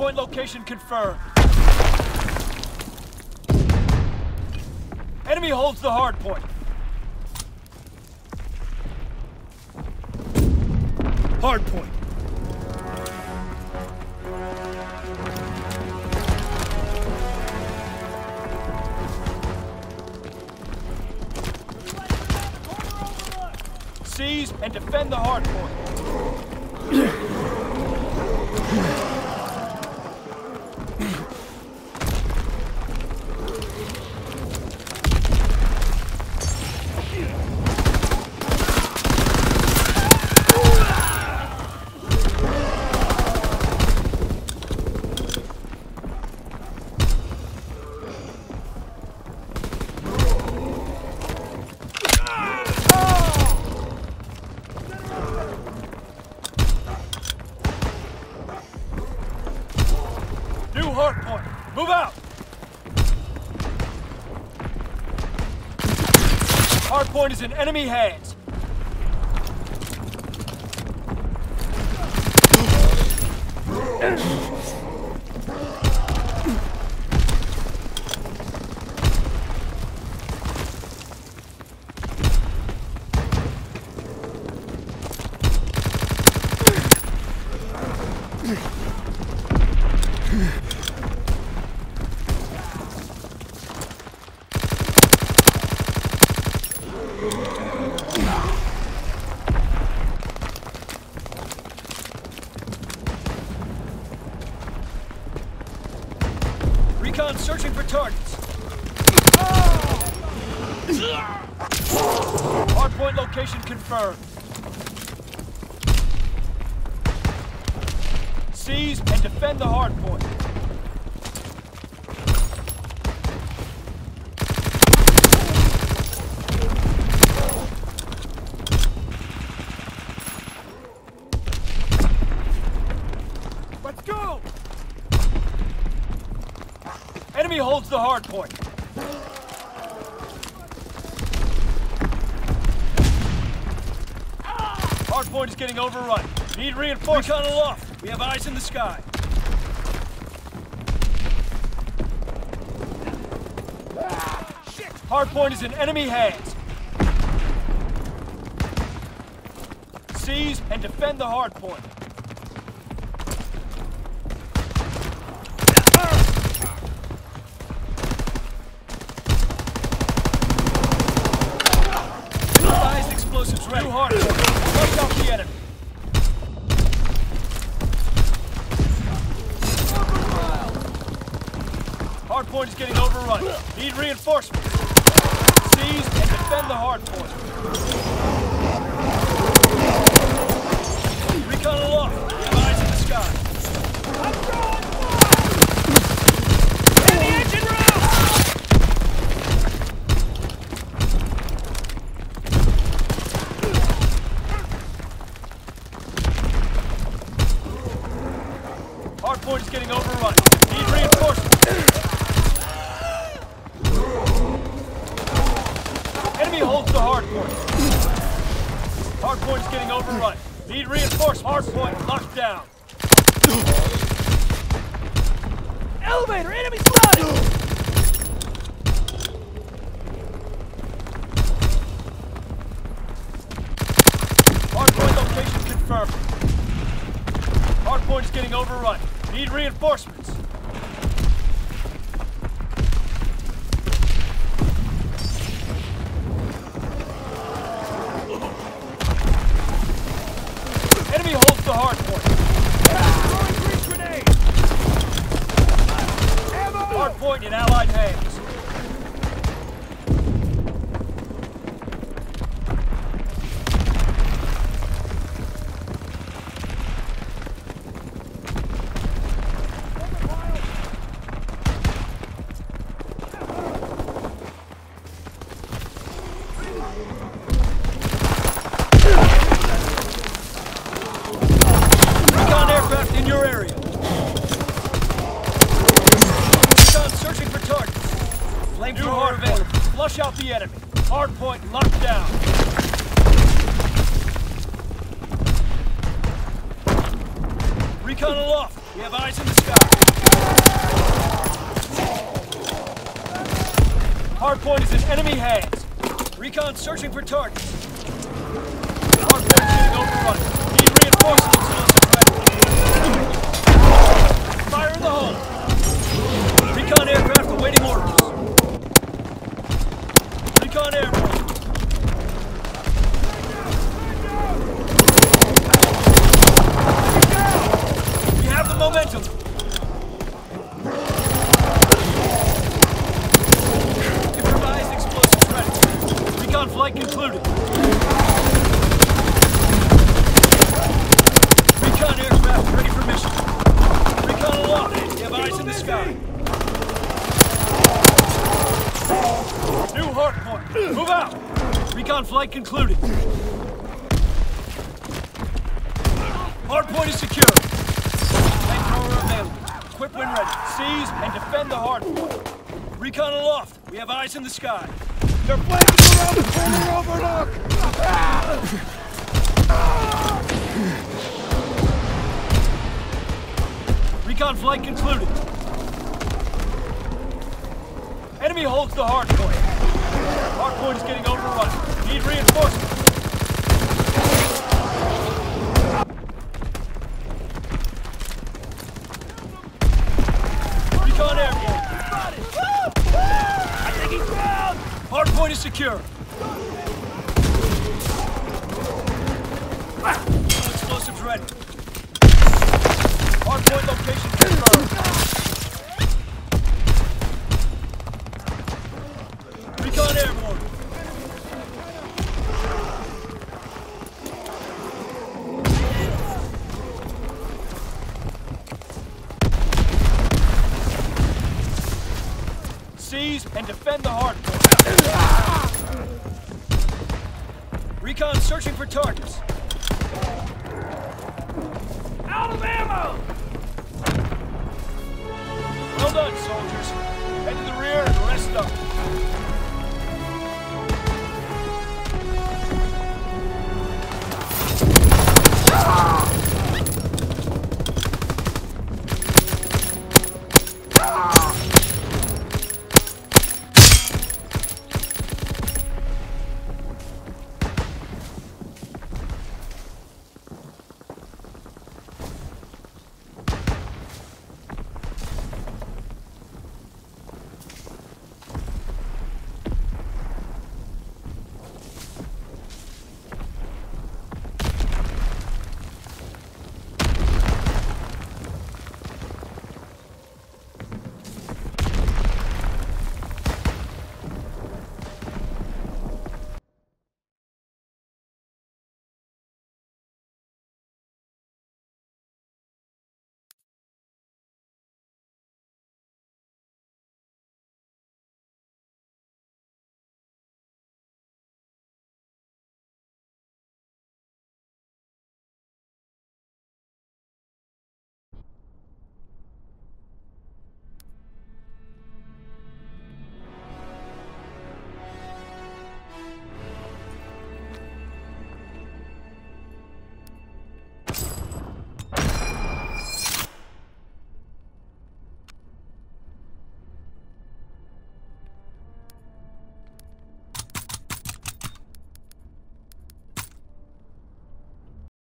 Hardpoint location confirmed. Enemy holds the hardpoint. Hardpoint. Seize and defend the hardpoint. Move out. Hardpoint is in enemy hands. Recon searching for targets. Hardpoint location confirmed. Seize and defend the hardpoint. Enemy holds the hard point. Hard point is getting overrun. Need reinforcements. Recon aloft. We have eyes in the sky. Hard point is in enemy hands. Seize and defend the hardpoint. Advised explosives ready. New hardpoint. Flush out the enemy. Hardpoint is getting overrun. Need reinforcements. Seize and defend the hardpoint. Recon aloft. We have eyes in the sky. Enemy engine room! Hardpoint is getting overrun. Need reinforcements. Enemy holds the hardpoint. Hardpoint is getting overrun. Need reinforcements. Hardpoint locked down. Elevator! Enemy spotted! Hardpoint location confirmed. Hardpoint is getting overrun. Need reinforcements. the enemy. Hardpoint locked down. Recon aloft. We have eyes in the sky. Hardpoint is in enemy hands. Recon searching for targets. Hardpoint getting overrun. Need reinforcements unless it's ready. Fire in the hole. Recon flight concluded. Recon aircraft ready for mission. Recon aloft. We have eyes in the sky. New hard point. Move out. Recon flight concluded. Hard point is secure. Flamethrower available. Equip when ready. Seize and defend the hard point. Recon aloft. We have eyes in the sky. They're flanking around the corner overlook! Ah! Recon flight concluded. Enemy holds the hard point. Hard point is getting overrun. Need reinforcements. Recon airborne. I think he's down! Hard point is secure. Explosives ready. Hard point location confirmed. Recon airborne. Seize and defend the hard point. Recon searching for targets.